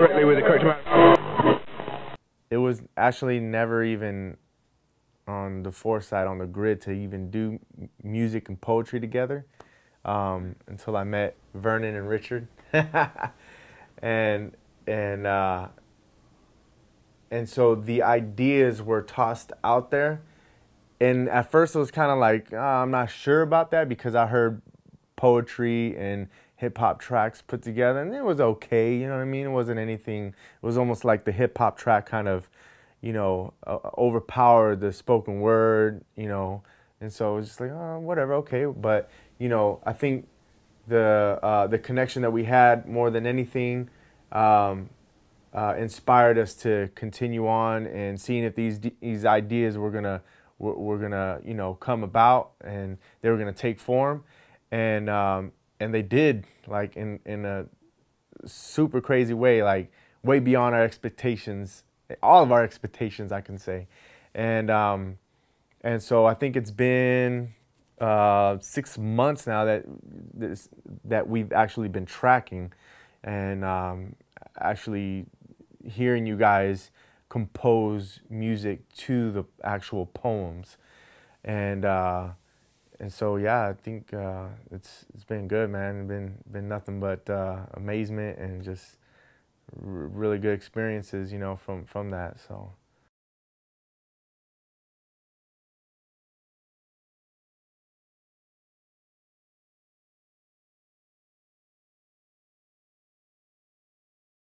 correctly with the correct amount. It was actually never even on the foresight on the grid to even do music and poetry together um, until I met Vernon and Richard, and and uh, and so the ideas were tossed out there, and at first it was kind of like oh, I'm not sure about that because I heard poetry and hip hop tracks put together, and it was okay. You know what I mean? It wasn't anything. It was almost like the hip hop track kind of, you know, uh, overpowered the spoken word. You know, and so it was just like, oh, whatever, okay. But you know, I think the uh, the connection that we had more than anything. Um, uh, inspired us to continue on and seeing if these these ideas were gonna were, were gonna you know come about and they were gonna take form and um, and they did like in in a super crazy way, like way beyond our expectations, all of our expectations, I can say, and um, and so I think it's been uh, six months now that this that we've actually been tracking, and um, actually hearing you guys compose music to the actual poems, and. Uh, and so yeah, I think uh, it's it's been good, man. It's been been nothing but uh, amazement and just really good experiences, you know, from from that. So